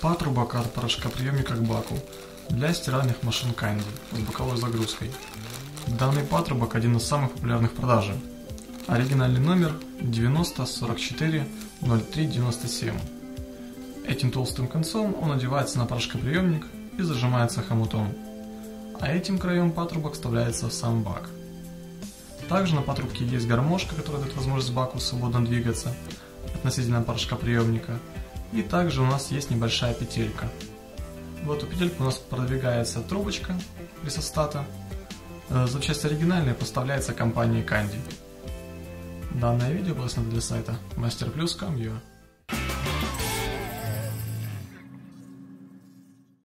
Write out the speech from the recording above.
Патрубок от порошкоприемника к баку для стиральных машин Candy с боковой загрузкой. Данный патрубок один из самых популярных в продаже. Оригинальный номер 9044 0397. Этим толстым концом он одевается на порошкоприемник и зажимается хомутом, а этим краем патрубок вставляется в сам бак. Также на патрубке есть гармошка, которая дает возможность баку свободно двигаться относительно порошкоприемника, и также у нас есть небольшая петелька. В эту петельку у нас продвигается трубочка ресостата. Э, запчасть оригинальная поставляется компанией Candy. Данное видео было снято для сайта masterplus.com.ua